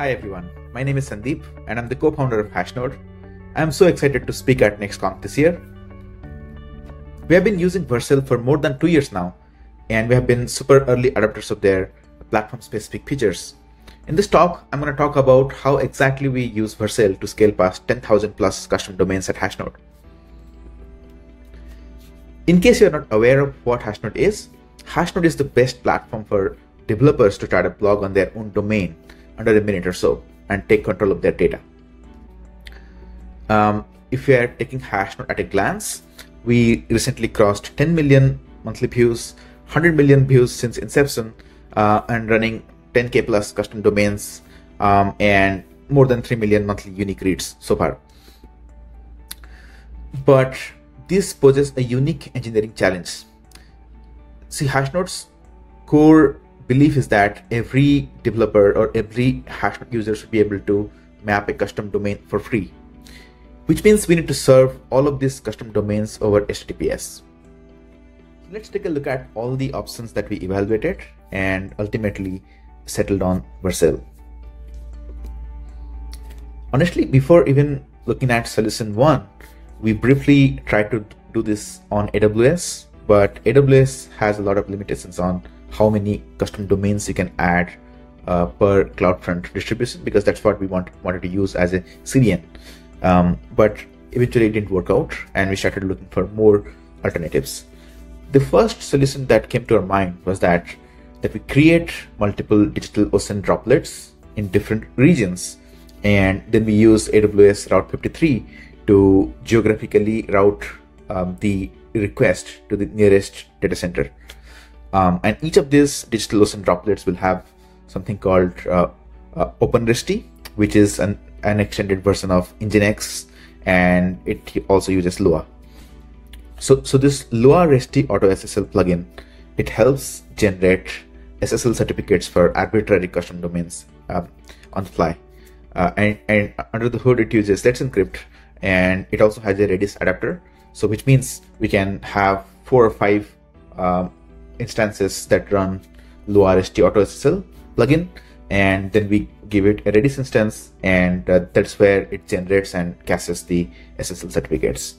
Hi everyone, my name is Sandeep and I'm the co-founder of Hashnode. I'm so excited to speak at NextConf this year. We have been using Vercel for more than two years now, and we have been super early adopters of their platform-specific features. In this talk, I'm going to talk about how exactly we use Vercel to scale past 10,000 plus custom domains at Hashnode. In case you're not aware of what Hashnode is, Hashnode is the best platform for developers to start a blog on their own domain under a minute or so and take control of their data. Um, if you are taking Hashnode at a glance, we recently crossed 10 million monthly views, 100 million views since inception, uh, and running 10k plus custom domains um, and more than 3 million monthly unique reads so far. But this poses a unique engineering challenge. See, Hashnode's core belief is that every developer or every Hashnode user should be able to map a custom domain for free, which means we need to serve all of these custom domains over HTTPS. Let's take a look at all the options that we evaluated and ultimately settled on Vercel. Honestly, before even looking at solution one, we briefly tried to do this on AWS, but AWS has a lot of limitations on how many custom domains you can add uh, per CloudFront distribution because that's what we want, wanted to use as a CDN. Um, but eventually it didn't work out and we started looking for more alternatives. The first solution that came to our mind was that that we create multiple DigitalOcean droplets in different regions and then we use AWS Route 53 to geographically route um, the request to the nearest data center. Um, and each of these DigitalOcean droplets will have something called uh, uh, OpenResty, which is an, an extended version of Nginx, and it also uses Lua. So, so this Lua Resty Auto SSL plugin, it helps generate SSL certificates for arbitrary custom domains um, on the fly. Uh, and, and under the hood, it uses Let's Encrypt, and it also has a Redis adapter. So, which means we can have four or five um, instances that run Lua Resty Auto SSL plugin, and then we give it a Redis instance, and uh, that's where it generates and caches the SSL certificates.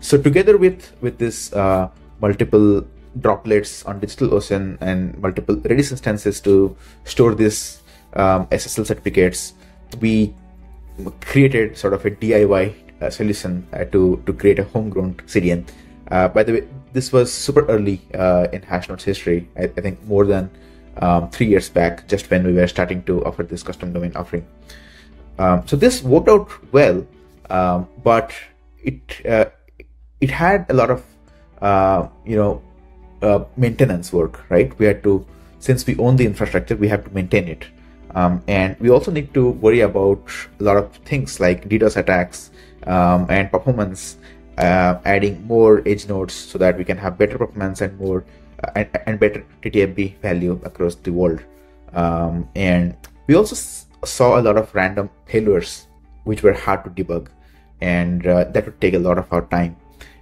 So together with with this uh, multiple droplets on DigitalOcean and multiple Redis instances to store this um, SSL certificates, we created sort of a DIY uh, solution uh, to to create a homegrown CDN. Uh, by the way, this was super early uh, in Hashnode's history. I, I think more than um, three years back, just when we were starting to offer this custom domain offering. Um, so this worked out well, um, but it uh, it had a lot of uh, you know uh, maintenance work, right? We had to since we own the infrastructure, we have to maintain it, um, and we also need to worry about a lot of things like DDoS attacks um, and performance uh, adding more edge nodes so that we can have better performance and more uh, and, and, better TTFB value across the world. Um, and we also saw a lot of random failures which were hard to debug, and uh, that would take a lot of our time.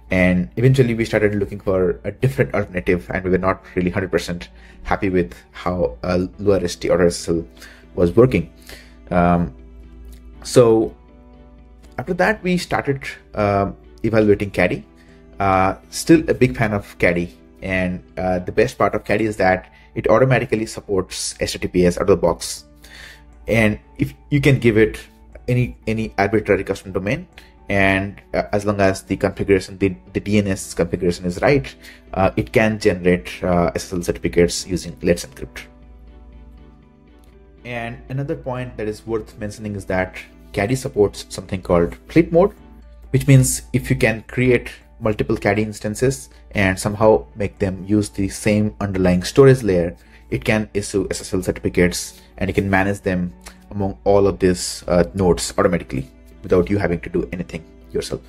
And eventually, we started looking for a different alternative, and we were not really 100% happy with how uh, Lua Auto SSL was working. Um, so after that, we started um, evaluating Caddy. Uh, still a big fan of Caddy, and uh, the best part of Caddy is that it automatically supports HTTPS out of the box. And if you can give it any any arbitrary custom domain, and uh, as long as the configuration, the, the DNS configuration is right, uh, it can generate uh, SSL certificates using Let's Encrypt. And another point that is worth mentioning is that Caddy supports something called flip mode, which means if you can create multiple caddy instances and somehow make them use the same underlying storage layer, it can issue SSL certificates and you can manage them among all of these uh, nodes automatically without you having to do anything yourself.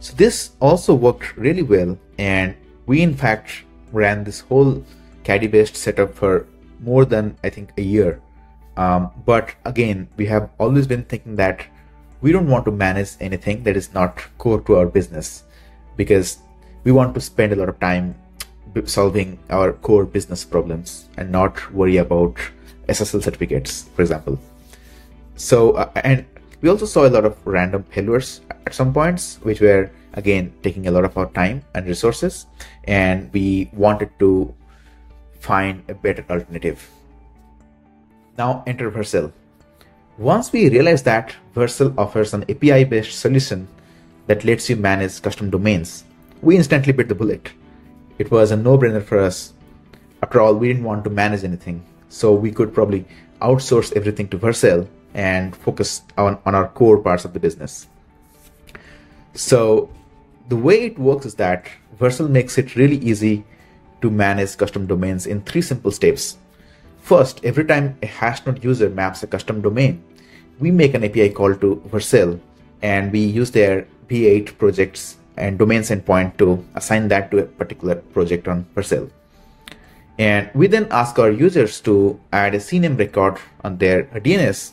So this also worked really well and we in fact ran this whole caddy based setup for more than I think a year. Um, but again, we have always been thinking that we don't want to manage anything that is not core to our business because we want to spend a lot of time solving our core business problems and not worry about SSL certificates, for example. So, uh, and we also saw a lot of random failures at some points, which were again taking a lot of our time and resources, and we wanted to find a better alternative. Now enter Vercel. Once we realized that Vercel offers an API based solution that lets you manage custom domains, we instantly bit the bullet. It was a no brainer for us. After all, we didn't want to manage anything, so we could probably outsource everything to Vercel and focus on, on our core parts of the business. So the way it works is that Vercel makes it really easy to manage custom domains in three simple steps. First, every time a Hashnode user maps a custom domain, we make an API call to Vercel and we use their V8 projects and domains endpoint to assign that to a particular project on Vercel. And we then ask our users to add a CNAME record on their DNS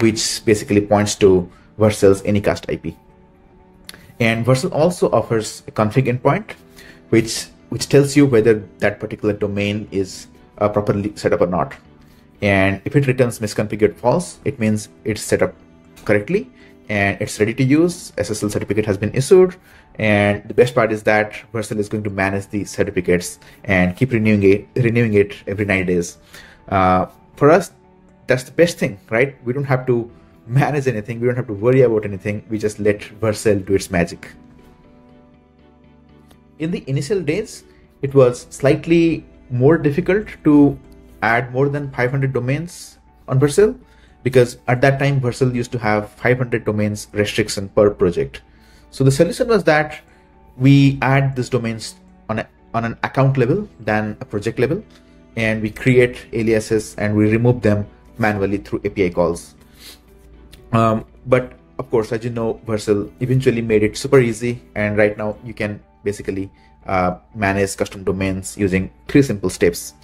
which basically points to Vercel's Anycast IP. And Vercel also offers a config endpoint, which which tells you whether that particular domain is uh, properly set up or not. And if it returns misconfigured false, it means it's set up correctly and it's ready to use. SSL certificate has been issued. And the best part is that Vercel is going to manage the certificates and keep renewing it, renewing it every 90 days. Uh, for us, that's the best thing, right? We don't have to manage anything. We don't have to worry about anything. We just let Vercel do its magic. In the initial days, it was slightly more difficult to add more than 500 domains on Vercel because at that time Vercel used to have 500 domains restriction per project. So the solution was that we add these domains on, a, on an account level than a project level and we create aliases and we remove them manually through API calls. Um, but of course, as you know, Vercel eventually made it super easy, and right now you can basically uh, manage custom domains using three simple steps.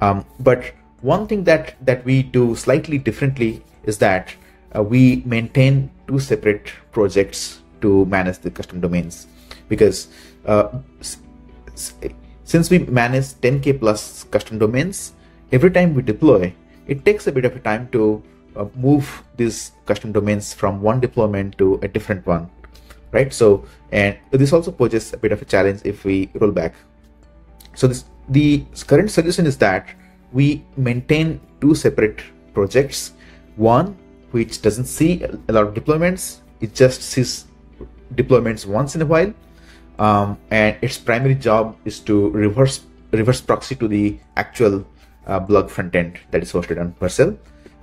Um, but one thing that that we do slightly differently is that uh, we maintain two separate projects to manage the custom domains because uh, since we manage 10k plus custom domains every time we deploy it takes a bit of a time to uh, move these custom domains from one deployment to a different one right? So and this also poses a bit of a challenge if we roll back. So this the current solution is that we maintain two separate projects. One which doesn't see a lot of deployments it just sees deployments once in a while. Um, and its primary job is to reverse reverse proxy to the actual uh, blog front end that is hosted on Vercel.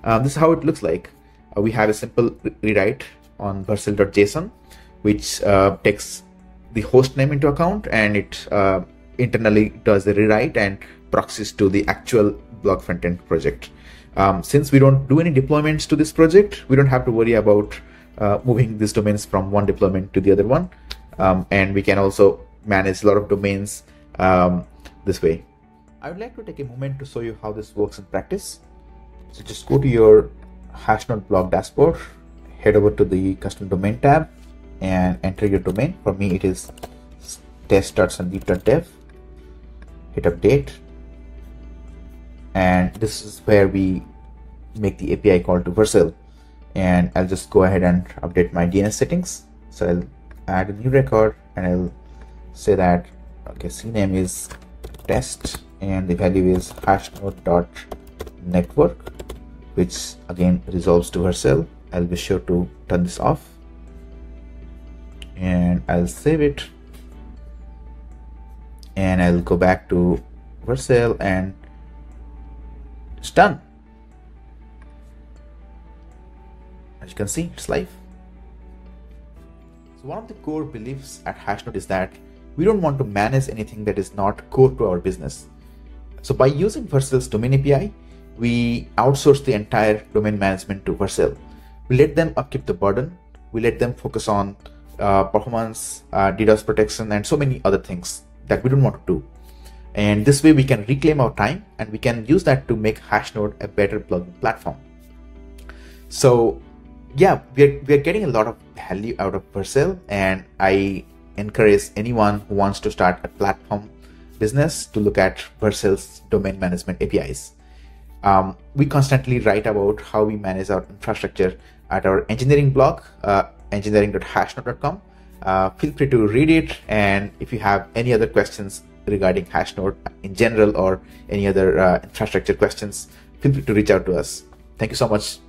Um, this is how it looks like. Uh, we have a simple rewrite on vercel.json, which uh, takes the host name into account and it uh, internally does the rewrite and proxies to the actual blog frontend project. Um, since we don't do any deployments to this project, we don't have to worry about uh, moving these domains from one deployment to the other one. Um, and we can also manage a lot of domains um, this way. I would like to take a moment to show you how this works in practice. So just go to your Hashnode blog dashboard, head over to the custom domain tab and enter your domain. For me, it is test.sandeep.dev. Hit update. And this is where we make the API call to Vercel. And I'll just go ahead and update my DNS settings. So I'll add a new record and I'll say that, okay, CNAME is test and the value is hashnode.network which again resolves to Vercel. I'll be sure to turn this off and I'll save it and I'll go back to Vercel and it's done. As you can see, it's live. So one of the core beliefs at Hashnode is that we don't want to manage anything that is not core to our business. So by using Vercel's domain API, we outsource the entire domain management to Vercel. We let them upkeep the burden. We let them focus on uh, performance, uh, DDoS protection, and so many other things that we don't want to do. And this way we can reclaim our time and we can use that to make Hashnode a better plugin platform. So yeah, we're, we're getting a lot of value out of Vercel and I encourage anyone who wants to start a platform business to look at Vercel's domain management APIs. Um, we constantly write about how we manage our infrastructure at our engineering blog, uh, engineering.hashnode.com. Uh, feel free to read it. And if you have any other questions regarding Hashnode in general or any other uh, infrastructure questions, feel free to reach out to us. Thank you so much